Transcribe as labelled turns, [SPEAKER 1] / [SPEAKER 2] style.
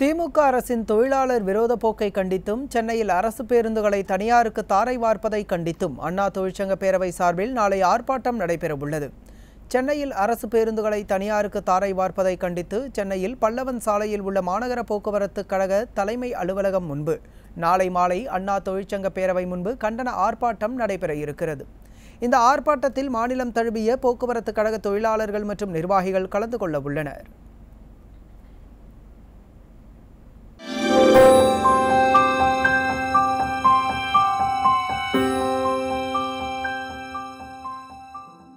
[SPEAKER 1] திமுக அரசின் தொழிலாளர் விரோத போக்கை கண்டித்தும் சென்னையில் அரசு பேருந்துகளை தனியாருக்கு தாரை வார்ப்பதை கண்டித்தும் அண்ணா தொழிற்சங்க பேரவை சார்பில் நாளை ஆர்ப்பாட்டம் நடைபெறவுள்ளது. சென்னையில் அரசு பேருந்துகளை தனியாருக்கு தாரை வார்ப்பதை கண்டித்து சென்னையில் பல்லவன் சாலையில் உள்ள மாநகர போக்குவரத்து கழக தலைமை அலுவலகம் முன்பு நாளை மாலை அண்ணா தொழிற்சங்க பேரவை முன்பு கண்டன ஆர்ப்பாட்டம் நடைபெற இருக்கிறது இந்த ஆர்ப்பாட்டத்தில் மாநிலம் தழுவிய போக்குவரத்து கழக தொழிலாளர்கள் மற்றும் நிர்வாகிகள் கலந்து கொள்ள உள்ளனர்